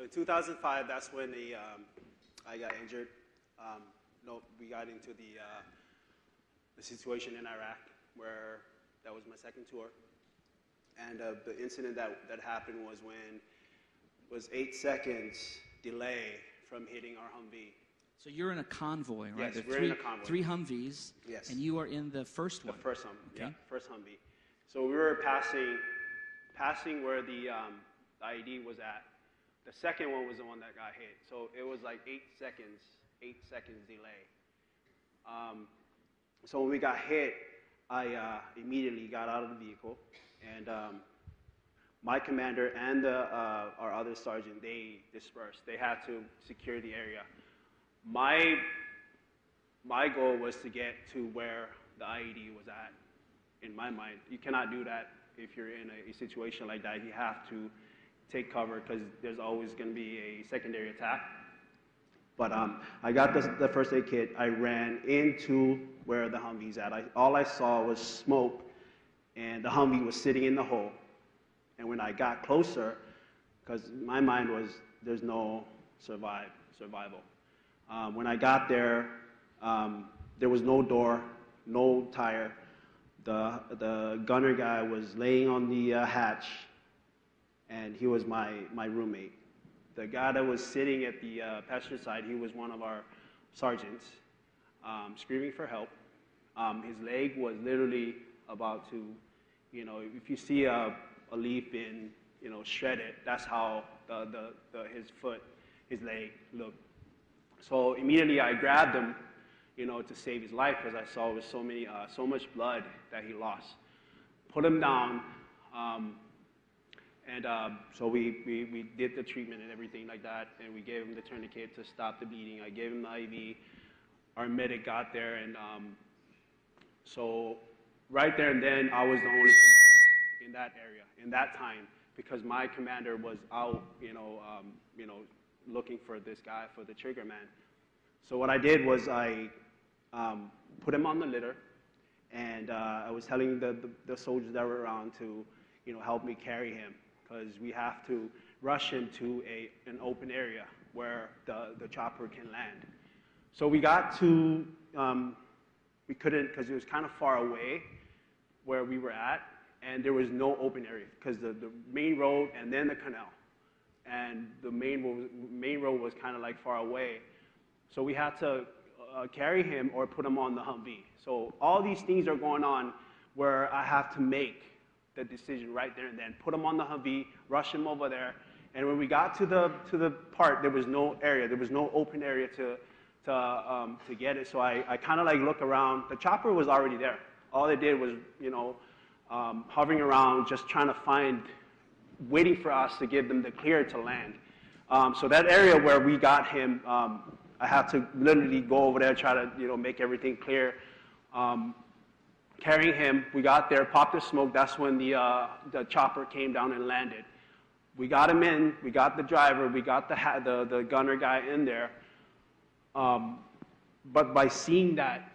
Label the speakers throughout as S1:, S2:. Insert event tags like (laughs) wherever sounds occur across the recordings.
S1: So in 2005, that's when the, um, I got injured. Um, no, we got into the, uh, the situation in Iraq where that was my second tour. And uh, the incident that, that happened was when was eight seconds delay from hitting our Humvee.
S2: So you're in a convoy, right?
S1: Yes,
S2: There
S1: we're in
S2: three,
S1: a convoy.
S2: Three Humvees.
S1: Yes.
S2: And you are in the first one.
S1: The first Humvee, yeah,
S2: Okay.
S1: first Humvee. So we were passing, passing where the, um, the IED was at. The second one was the one that got hit. So it was like eight seconds, eight seconds delay. Um, so when we got hit, I uh, immediately got out of the vehicle, and um, my commander and the, uh, our other sergeant they dispersed. They had to secure the area. My my goal was to get to where the IED was at. In my mind, you cannot do that if you're in a, a situation like that. You have to take cover because there's always going to be a secondary attack. But um, I got the, the first aid kit. I ran into where the Humvee's at. I, all I saw was smoke, and the Humvee was sitting in the hole. And when I got closer, because my mind was there's no survive survival. Um, when I got there, um, there was no door, no tire. The the gunner guy was laying on the uh, hatch, and he was my my roommate. The guy that was sitting at the uh, passenger side, he was one of our sergeants, um, screaming for help. Um, his leg was literally about to, you know, if you see a, a leaf being, you know, shredded, that's how the, the, the, his foot, his leg looked. So immediately I grabbed him, you know, to save his life because I saw it was so many, uh, so much blood that he lost. Put him down, um, and uh, so we, we, we did the treatment and everything like that, and we gave him the tourniquet to stop the bleeding. I gave him the IV. Our medic got there, and um, so right there and then, I was the only commander in that area in that time because my commander was out, you know, um, you know, looking for this guy for the trigger man. So what I did was I um, put him on the litter, and uh, I was telling the, the, the soldiers that were around to, you know, help me carry him because we have to rush him to a, an open area where the, the chopper can land. So we got to, um, we couldn't, because it was kind of far away where we were at, and there was no open area because the, the main road and then the canal. And the main road, main road was kind of like far away. So we had to uh, carry him or put him on the Humvee. So all these things are going on where I have to make the decision right there and then. Put him on the Humvee, rush him over there. And when we got to the, to the part, there was no area. There was no open area to, to, um, to get it. So I, I kind of like look around. The chopper was already there. All they did was, you know, um, hovering around, just trying to find, waiting for us to give them the clear to land. Um, so that area where we got him, um, I had to literally go over there, try to, you know, make everything clear. Carrying him, we got there, popped the smoke. That's when the, uh, the chopper came down and landed. We got him in. We got the driver. We got the, the, the gunner guy in there. Um, but by seeing that,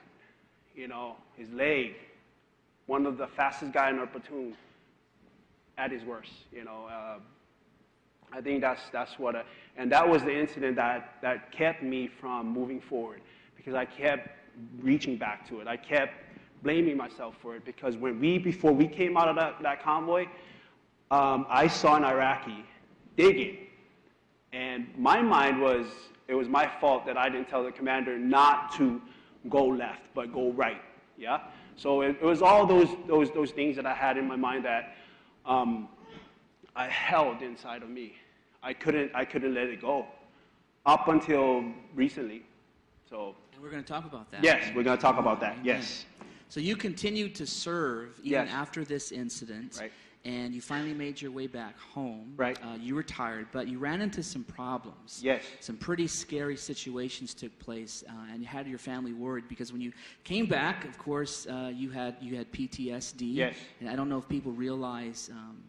S1: you know, his leg, one of the fastest guy in our platoon, at his worst, you know. Uh, I think that's, that's what, a, and that was the incident that, that kept me from moving forward because I kept reaching back to it. I kept blaming myself for it because when we, before we came out of that, that convoy, um, I saw an Iraqi digging. And my mind was, it was my fault that I didn't tell the commander not to go left, but go right. Yeah? So it, it was all those, those, those things that I had in my mind that um, I held inside of me. I couldn't, I couldn't let it go up until recently. So,
S2: And we're going to talk about that.
S1: yes, we're going to talk about that. Yes.
S2: So you continued to serve even
S1: Yes.
S2: after this incident.
S1: Right.
S2: And you finally made your way back home.
S1: Right.
S2: Uh, you retired, but you ran into some problems.
S1: Yes.
S2: Some pretty scary situations took place, uh, and you had your family worried because when you came back, of course, uh, you had you had PTSD.
S1: Yes.
S2: And I don't know if people realize um,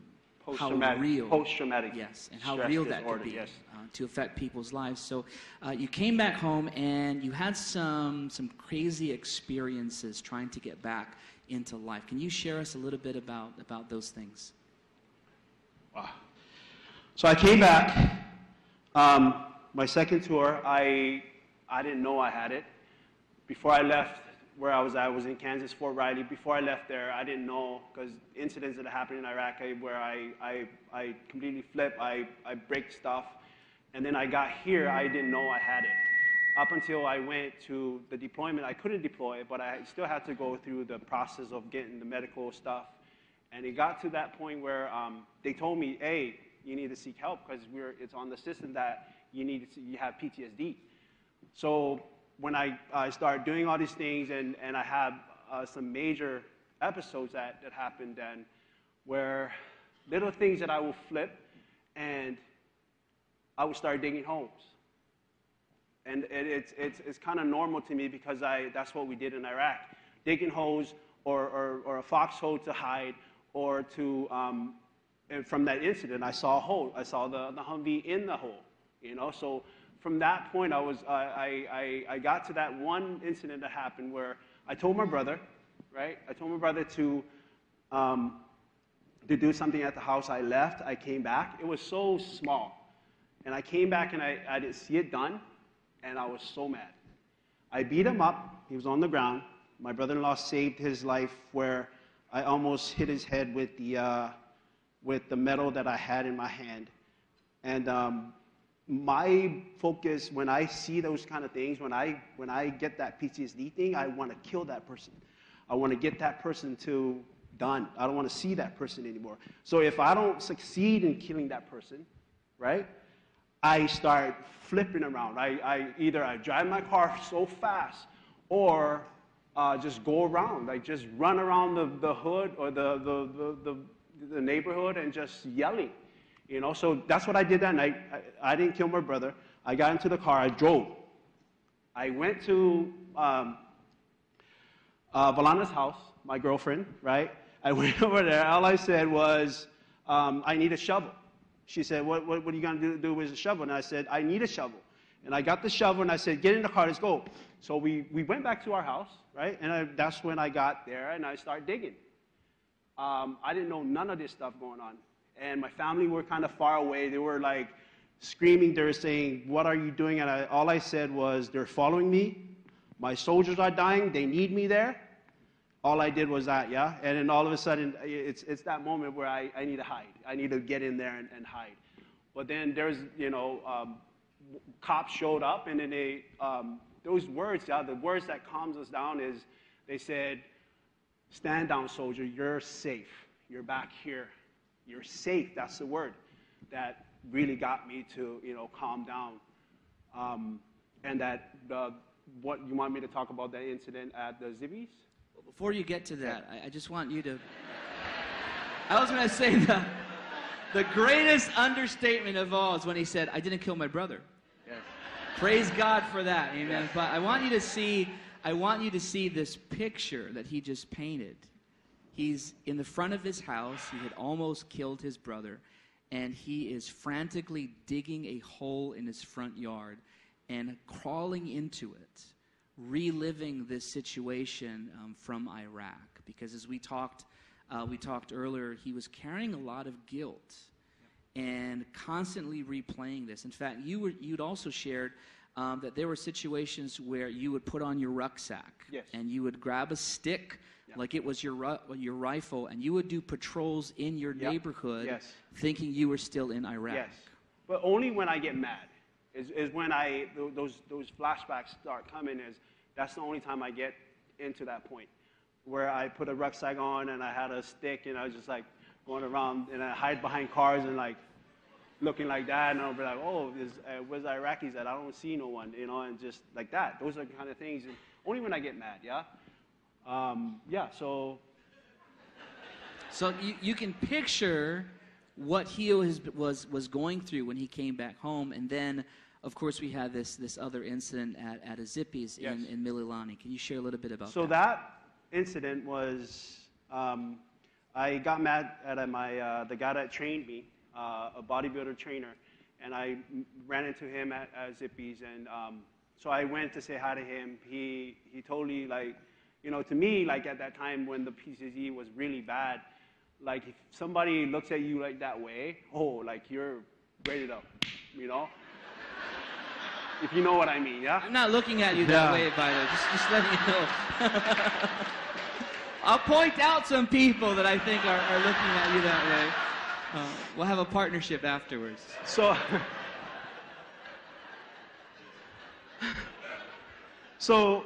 S2: how
S1: Post-traumatic-
S2: real.
S1: post-traumatic
S2: Yes, and how real that could be
S1: yes.
S2: uh, to affect people's lives. So uh, you came back home and you had some some crazy experiences trying to get back into life. Can you share us a little bit about about those things?
S1: Wow. So I came back. Um, my second tour, I, I didn't know I had it. Before I left where I was at, I was in Kansas, Fort Riley. Before I left there, I didn't know because incidents that happened in Iraq I, where I, I, I completely flip, I, I break stuff. And then I got here, I didn't know I had it. Up until I went to the deployment, I couldn't deploy, but I still had to go through the process of getting the medical stuff. And it got to that point where um, they told me, hey, you need to seek help because we're it's on the system that you need to, you have PTSD. So when I, I started doing all these things and, and I had uh, some major episodes that, that happened then where little things that I would flip and I would start digging holes. And it, it's, it's, it's kind of normal to me because I, that's what we did in Iraq. Digging holes or, or, or a foxhole to hide or to, um, from that incident, I saw a hole. I saw the, the Humvee in the hole, you know? So from that point, I, was, I, I, I got to that one incident that happened where I told my brother, right? I told my brother to, um, to do something at the house. I left. I came back. It was so small. And I came back and I, I didn't see it done, and I was so mad. I beat him up. He was on the ground. My brother in law saved his life where I almost hit his head with the, uh, with the metal that I had in my hand. And um, my focus when I see those kind of things, when I when I get that PTSD thing, I want to kill that person. I want to get that person to done. I don't want to see that person anymore. So if I don't succeed in killing that person, right? I start flipping around. I, I either I drive my car so fast or uh, just go around, like just run around the, the hood or the, the, the, the, the neighborhood and just yelling you know, so that's what I did that night. I, I, didn't kill my brother. I got into the car. I drove. I went to um, uh, Valana's house, my girlfriend, right? I (laughs) went over there. All I said was, um, I need a shovel. She said, what, what, what are you going to do, with a shovel? And I said, I need a shovel. And I got the shovel and I said, get in the car, let's go. So we, we went back to our house, right? And I, that's when I got there and I started digging. Um, I didn't know none of this stuff going on and my family were kind of far away. They were like screaming. They were saying, What are you doing? And I, all I said was, They're following me. My soldiers are dying. They need me there. All I did was that, yeah? And then all of a sudden, it's, it's that moment where I, I need to hide. I need to get in there and, and hide. But then there's, you know, um, cops showed up, and then they, um, those words, yeah, the words that calms us down is they said, Stand down, soldier. You're safe. You're back here. You're safe. That's the word that really got me to, you know, calm down. Um, and that uh, what you want me to talk about that incident at the Zippy's?
S2: Well, before you get to that, I, I just want you to. (laughs) I was going to say the, the greatest understatement of all is when he said, I didn't kill my brother.
S1: Yes.
S2: Praise God for that. Amen. Yes. But I want you to see I want you to see this picture that he just painted. He's in the front of his house. He had almost killed his brother. And he is frantically digging a hole in his front yard and crawling into it, reliving this situation um, from Iraq. Because as we talked, uh, we talked earlier, he was carrying a lot of guilt and constantly replaying this. In fact, you were, you'd also shared um, that there were situations where you would put on your rucksack
S1: yes.
S2: and you would grab a stick like it was your, your rifle, and you would do patrols in your yep. neighborhood
S1: yes.
S2: thinking you were still in Iraq.
S1: Yes, but only when I get mad is, is when I, those, those flashbacks start coming is that's the only time I get into that point where I put a rucksack on and I had a stick and I was just like going around and I hide behind cars and like looking like that and I'll be like, oh, is, uh, where's the Iraqis at? I don't see no one, you know, and just like that. Those are the kind of things. And only when I get mad, yeah? Um, yeah, so.
S2: So you, you can picture what he was, was, was going through when he came back home. And then, of course, we had this, this other incident at, at a Zippy's yes. in, in Mililani. Can you share a little bit about
S1: so
S2: that?
S1: So that incident was um, I got mad at my, uh, the guy that trained me, uh, a bodybuilder trainer, and I ran into him at, at Zippy's. And um, so I went to say hi to him. He, he totally, like, you know, to me, like at that time when the PTSD was really bad, like if somebody looks at you like that way, oh, like you're ready up, you know? (laughs) if you know what I mean, yeah?
S2: I'm not looking at you that
S1: Yeah.
S2: way, by the way. Just, just letting you know. (laughs) I'll point out some people that I think are, are looking at you that way. Uh, we'll have a partnership afterwards.
S1: So, (laughs) so,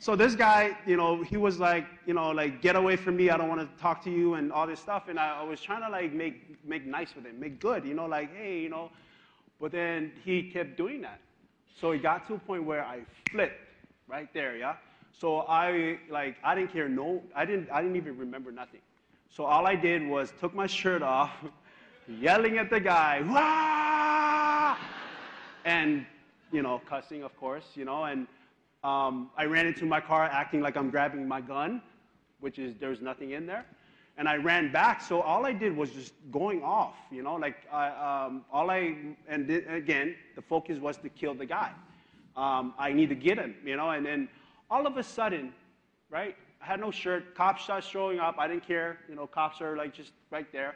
S1: so this guy, you know, he was like, you know, like get away from me. I don't want to talk to you and all this stuff. And I, I was trying to like make make nice with him, make good, you know, like hey, you know. But then he kept doing that. So it got to a point where I flipped right there, yeah. So I like I didn't care no, I didn't I didn't even remember nothing. So all I did was took my shirt off, (laughs) yelling at the guy, Wah! and you know, cussing, of course, you know, and um, I ran into my car acting like I'm grabbing my gun, which is there's nothing in there, and I ran back. So all I did was just going off, you know, like I, um, all I and th- again the focus was to kill the guy. Um, I need to get him, you know, and then all of a sudden, right? I had no shirt. Cops start showing up. I didn't care. You know, cops are like just right there.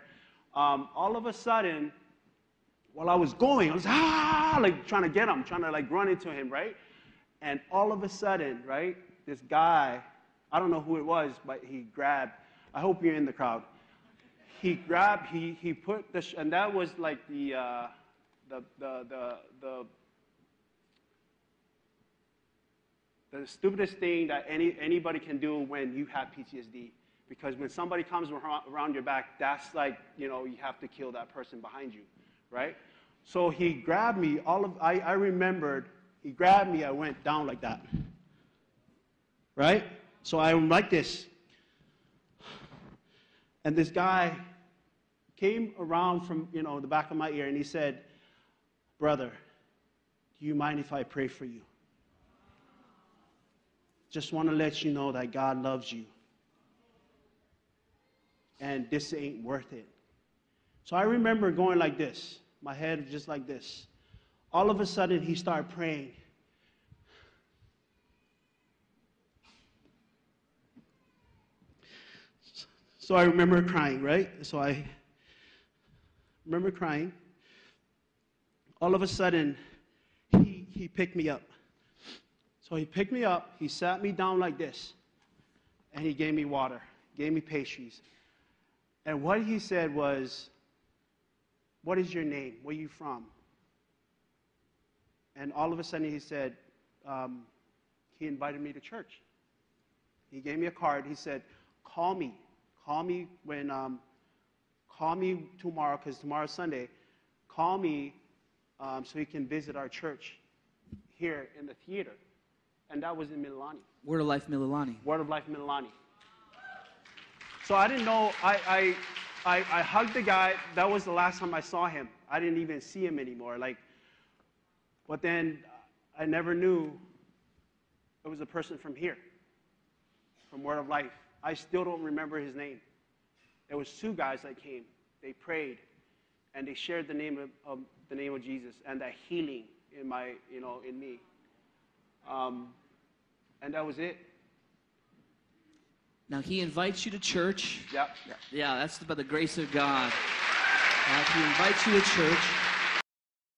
S1: Um, all of a sudden, while I was going, I was ah, like trying to get him, trying to like run into him, right? And all of a sudden, right, this guy, I don't know who it was, but he grabbed. I hope you're in the crowd. He grabbed. He he put the and that was like the uh, the the the the the stupidest thing that any, anybody can do when you have PTSD. Because when somebody comes around your back, that's like, you know, you have to kill that person behind you, right? So he grabbed me, all of, I, I remembered, he grabbed me, I went down like that, right? So I'm like this. And this guy came around from, you know, the back of my ear and he said, brother, do you mind if I pray for you? just want to let you know that God loves you. And this ain't worth it. So I remember going like this, my head just like this. All of a sudden, he started praying. So I remember crying, right? So I remember crying. All of a sudden, he, he picked me up. So he picked me up, he sat me down like this, and he gave me water, gave me pastries. And what he said was, What is your name? Where are you from? And all of a sudden he said, um, He invited me to church. He gave me a card. He said, Call me. Call me when, um, call me tomorrow, because tomorrow's Sunday. Call me um, so he can visit our church here in the theater and that was in Mililani.
S2: Word of Life Mililani.
S1: Word of Life Mililani. So I didn't know. I, I, I, I hugged the guy. That was the last time I saw him. I didn't even see him anymore. Like, but then I never knew it was a person from here, from Word of Life. I still don't remember his name. There was two guys that came. They prayed, and they shared the name of, of the name of Jesus and that healing in my, you know, in me. Um, and that was it.
S2: Now he invites you to church.
S1: Yep.
S2: Yeah, that's by the grace of God. Uh, he invites you to church.